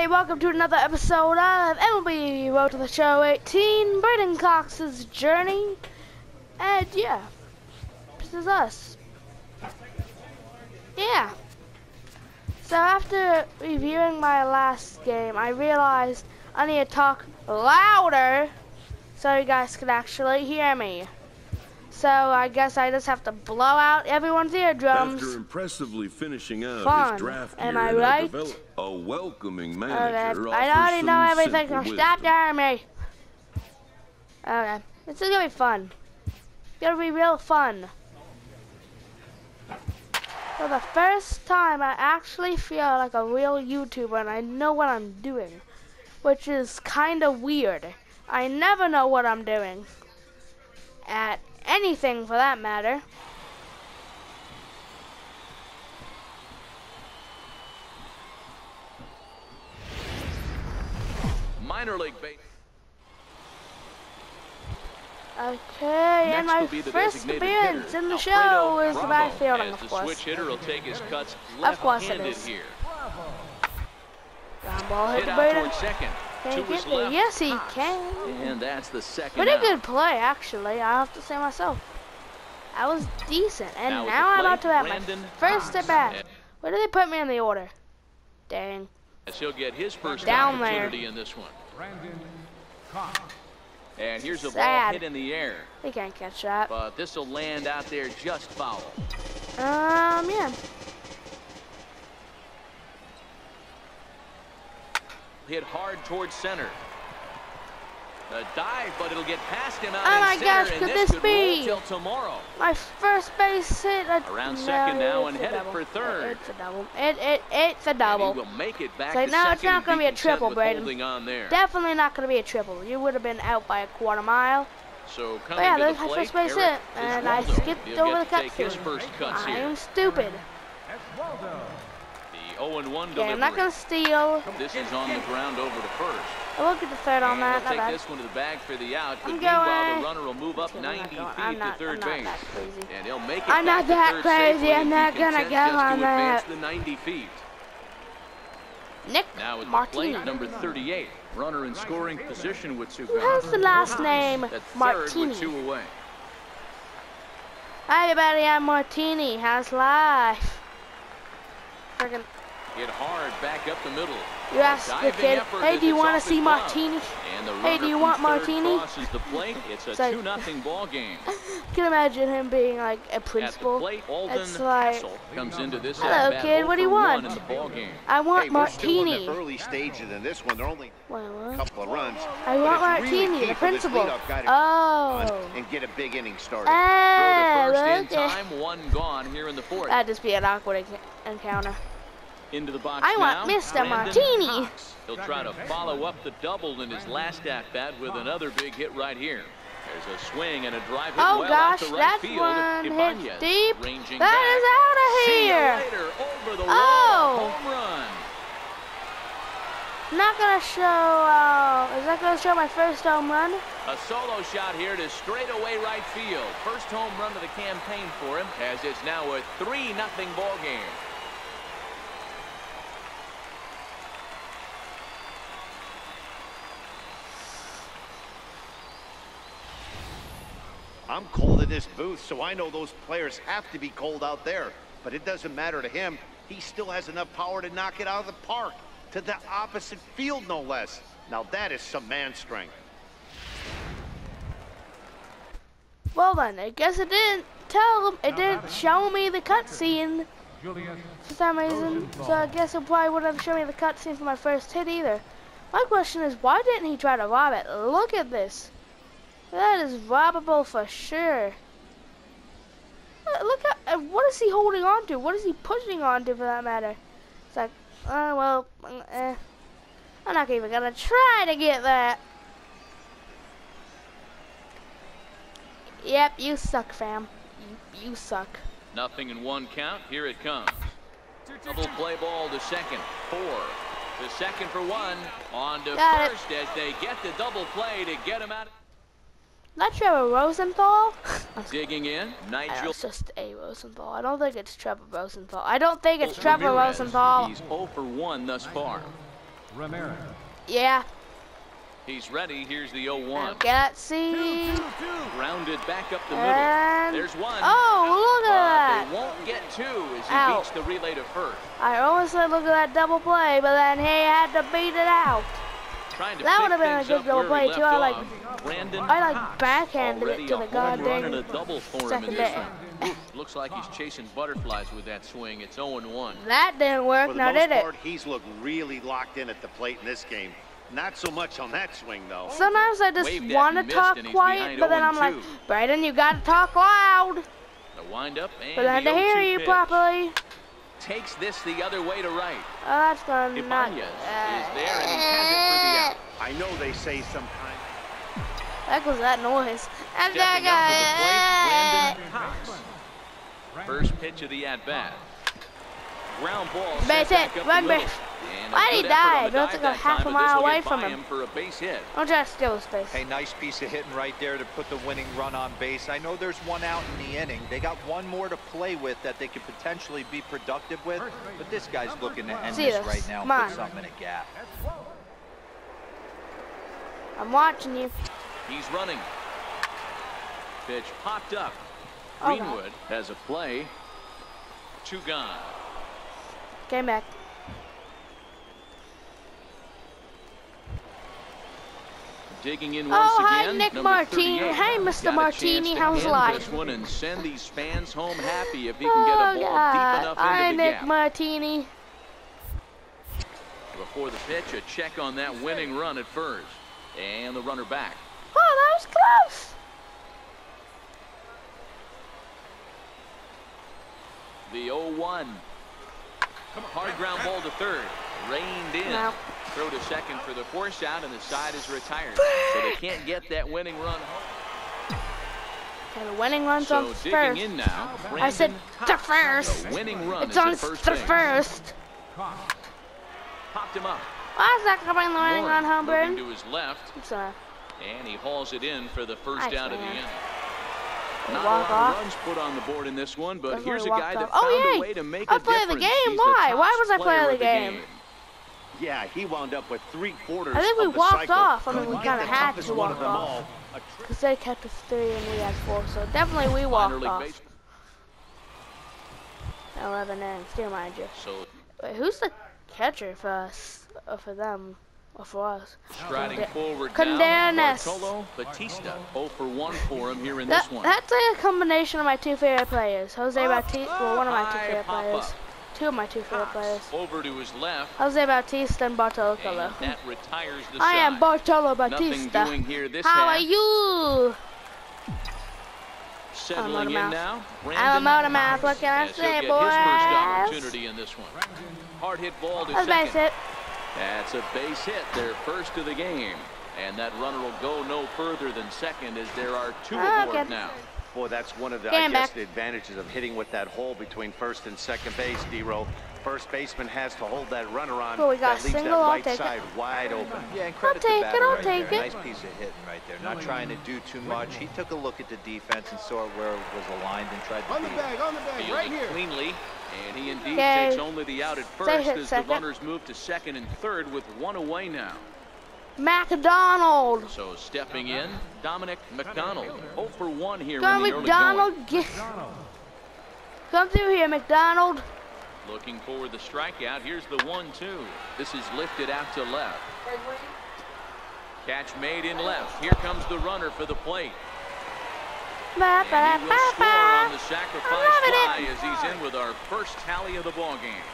everybody, welcome to another episode of MLB Road to the Show 18, Braden Cox's Journey. And yeah, this is us. Yeah. So after reviewing my last game, I realized I need to talk louder so you guys can actually hear me. So I guess I just have to blow out everyone's eardrums. After impressively finishing out Fun. his draft Am year I and right? a welcoming Okay, manager I offers already know everything, so stop daring me. Okay, this is gonna be fun. It's gonna be real fun. For the first time, I actually feel like a real YouTuber and I know what I'm doing, which is kind of weird. I never know what I'm doing. At anything for that matter. Minor league base. Okay, and Next my be the first appearance hitter, in the Alfredo show is the Bravo, fielding, of the course. switch hitter will take his cuts Of course it left-handed here. Ground ball hit Hit the Braden. second. Can he his get there? left. Yes, he can. And that's the second Pretty out. good play, actually. I have to say myself. That was decent. And Now now, I'm about to have Brandon my first at bat. Where did they put me in the order? Dang. As he'll get his first Down there. opportunity in this one. And here's a ball hit in the air. They can't catch that. But this will land out there just foul. Um, yeah. Hit hard towards center. A dive, but it'll get past him out Oh in my center, gosh, could this this could be? till tomorrow. My first base hit. A, Around no, second now and it's a headed double. for third. It's a double. It, it, it's a And he double. will make it back So to now it's not gonna be a triple, with Braden. on there. Definitely not going to be a triple. You would have been out by a quarter mile. So But yeah, to there's the my first base Eric hit. And I skipped over the get to take his cutscene. I am stupid. The 0-1 Okay, delivery. I'm not going to steal. This is on the ground over to first. I will get the third on that. Not take bad. this one to the bag for the out. But I'm meanwhile, going. the runner will move up I'm not 90 feet I'm not- to third base. that crazy. And he'll make it I'm not that crazy. I'm not gonna content go on to that. the 90 feet. Nick Now the Martini. plate, number 38. Runner in scoring position with two Who has the last name Martini? two away. Hi everybody, I'm Martini. How's life? Friggin' Hit hard back up the middle. You asked the kid, hey, do you want to see. Martini? Hey, do you want Martini? crosses the plate. It's a It's like- 2 nothing ball game. can imagine him being like a principal. plate, Alden It's like, comes into this Hello, kid, what do you 0 for 1 want? in the ball game. I want Hey, we're in Martini. the early stages in this one. They're only Wait, a what? couple of runs. I want it's really Martini, key the for this principal. to Oh. and get a big inning started. Throw Oh, to first in okay. time, one gone here in the fourth. That'd just be an awkward enc- encounter. Into the box I want now, Mr. Brandon Martini. Cox. He'll try to follow up the double in his last at bat with another big hit right here. There's a swing and a drive hit Oh well gosh, out to right field. one Ibanez hit deep. ranging That back. is out of here. later, over the Oh. wall, home run. Not gonna show. Uh, is that gonna show my first home run? A solo shot here to straightaway right field. First home run of the campaign for him, as it's now a 3 nothing ball game. I'm cold in this booth, so I know those players have to be cold out there. But it doesn't matter to him. He still has enough power to knock it out of the park. To the opposite field, no less. Now that is some man strength. Well then, I guess it didn't tell. him, It didn't show me the cutscene for some reason. So I guess it probably wouldn't show me the cutscene for my first hit either. My question is, why didn't he try to rob it? Look at this. That is robbable for sure. Uh, Look at uh, what is he holding on to? What is he pushing on to for that matter? It's like, uh, well, eh. I'm not even gonna try to get that. Yep, you suck, fam. You, you suck. Nothing in one count. Here it comes. Double play ball to second. Four. To second for one. On to Got it. first as they get the double play to get him out. Not Trevor Rosenthal? Digging in. I know, Nigel. it's just a Rosenthal. I don't think it's Trevor Rosenthal. I don't think it's Trevor Ramirez. Rosenthal. He's 0 for 1 thus far. Ramirez. Yeah. He's ready. Here's the 0-1. Okay, let's see. Rounded back up the And- middle. There's one. Oh, look at they that. won't get two as he Ow. beats the relay to first. I almost said look at that double play, but then he had to beat it out. Trying to That would've been a good double play, too. I like- off. Brandon I like Cox. backhanded it to the home run and a goddamn double for him second in day. Looks like he's chasing butterflies with that swing. It's 0-1. That didn't work, the now most did it? part, he's looked really locked in at the plate in this game. Not so much on that swing, though. Sometimes I just want to talk quiet, but then I'm like, 0-2. You gotta talk loud. The windup and But then the to hear 0-2 you pitch. properly. Takes this the other way to right. Oh, that's gonna not. Ibanez is there and he has it for the out. I know they say sometimes. That was that noise. And Stepping that up to the plate, Brandon Cox. First pitch of the at-bat. Ground ball Base hit, back run base. And Why'd he die? effort on dive? the It looks dive like a half a mile away from by him. for a base hit. Oh, Don't try to steal his space. Hey, nice piece of hitting right there to put the winning run on base. I know there's one out in the inning. They got one more to play with that they could potentially be productive with, but this guy's looking to end this this. right now and put something in a gap. I'm watching you. He's running. Pitch popped up. Oh, okay. Greenwood has a play. Two gone. Came back. Digging in Oh, once hi, again. Nick number Martini. 38. Hey, Mr. Got Martini, how's life? This one and send these fans home happy if he can oh, get a Oh, ball deep God. enough Hi, into the Nick gap. Martini. Before the pitch, a check on that winning run at first. And the runner back. Oh, that was close. The 0-1. Hard ground ball to third. Reined in. No. Throw to second for the force out, and the side is retired. so they can't get that winning run. Okay, the winning runs So on first. in now. I said the first. The winning run It's is on at first the base. first. Popped him up. Why is that coming the winning Warren run home, moving to his left, I'm sorry. and he hauls it in for the first Nice, out of the man. inning. Not walk a lot off. of runs put on the board in this one, but Definitely here's a walked guy that off. found Oh, a way to make I a play the difference. game. He's the Why? top Why was I player playing of the game? Yeah, he wound up with three quarters. I think we of the walked cycle. off. I mean, we kinda had to one of walk them off. Because they kept us three and we had four, so definitely we walked league off. baseball. 11 innings, still mind you. So Wait, who's the catcher for us? Or for them? Or for us? striding Conde- forward Condenas. now, Bartolo Bautista. 0 for 1 for him here in That, this one. that's like a combination of my two favorite players. Jose Bautista, well, one of my two favorite players. up. Two of my two favorite players. Over to his left, Jose Bautista and Bartolo and Colon. that retires the I am. Bartolo Nothing Bautista. doing here this How half. are you? Settling in motor now. I'm a Brandon motor mouth. What can I as he'll say, get his first opportunity in this one. Hard hit ball to That's base second. hit. That's a base hit, their first of the game. And that runner will go no further than second as there are two Ah, aboard okay. now. Boy, that's one of the, Game I guess, back. the advantages of hitting with that hole between first and second base, D-Row. First baseman has to hold that runner on. Cool, we got that leaves single, that I'll right take it. side wide open. Yeah, and credit take to it, batter I'll right take there. it. Nice piece of hitting right there. Not trying to do too much. He took a look at the defense and saw where it was aligned and tried to On the bag, on the bag, right here. cleanly, and he indeed Okay. takes only the out at first as second. the runners move to second and third with one away now. McDonald. So stepping in, Dominic McDonald. 0 for 1 here Come, in the early McDonald. going. Get, come through here, McDonald. Looking for the strikeout. Here's the 1-2. This is lifted out to left. Catch made in left. Here comes the runner for the plate. Ba, ba, And he ba, will score ba. on the sacrifice loving fly it. as he's in with our first tally of the ball game.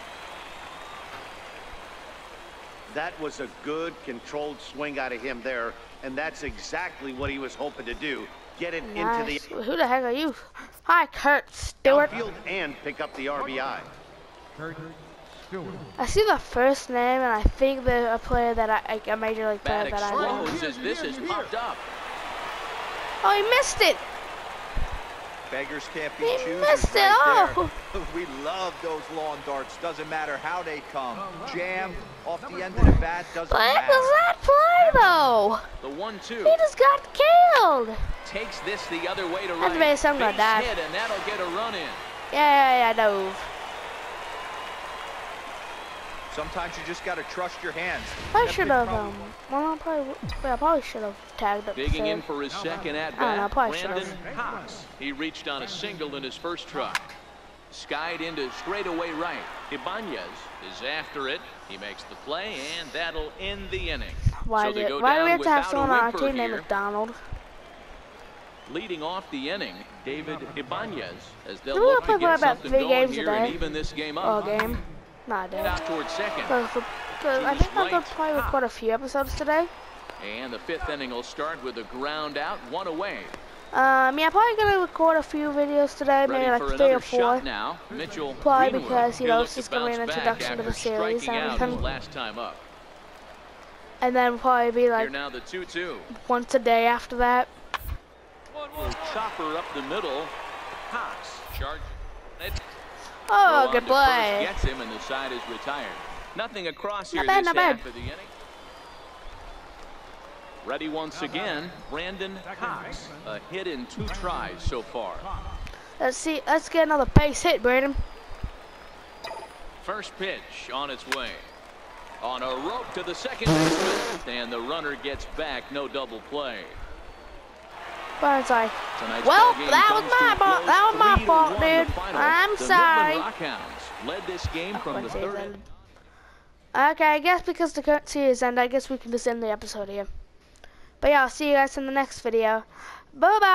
That was a good, controlled swing out of him there, and that's exactly what he was hoping to do. Get it Nice. into Who the heck are you? Hi, Kurt Stewart. outfield and pick up the RBI. Kurt Stewart. I see the first name, and I think they're a player that I, like a major league player Bat that I know. explodes this is popped up. Oh, he missed it. Beggars can't be He choosers missed it. right there. We love those lawn darts. Doesn't matter how they come. Jam off the end of the bat doesn't What matter. was that play, though? The 1-2 He just got killed. takes this the other way to That's right. base, I'm gonna hit, and that'll get a run in. Yeah, yeah, yeah, dove. Sometimes you just got to trust your hands. I should have, problem- um, well, I probably, yeah, I probably should have tagged it. Digging in for his second at I don't know, bat, probably should've. Brandon Cox. He reached on a single in his first truck. Skied into straightaway right. Ibanez is after it. He makes the play, and that'll end the inning. Why, so they did, go why do we have to have without a someone on our team named here. McDonald? Leading off the inning, David Ibanez, as they'll Do look to get something going games a here and even this game up. All game? Nah, did. out towards second. I think I'm gonna right. probably record a few episodes today. And the fifth inning will start with a ground out, one away. Um, yeah, probably gonna record a few videos today, maybe Ready like three or four. now. Mitchell Probably Greenwood. because, you know, it's just gonna be an introduction to the series and everything. Last time up. And then probably be like now the 2-2. once a day after that. Little chopper up the middle. Cox charge. It Oh, throw good on to play. Gets him and the side is retired. Nothing across here Not bad, this not half bad. of the inning. Ready once again, Brandon Cox. A hit in two tries so far. Let's see. Let's get another base hit, Brandon. First pitch on its way. On a rope to the second baseman. And the runner gets back. No double play. Tonight's Well, that was my fault. That was my fault, dude. I'm sorry. Midland led this game from the third. Okay, I guess because the current series end, I guess we can just end the episode here. But yeah, I'll see you guys in the next video. Bye bye.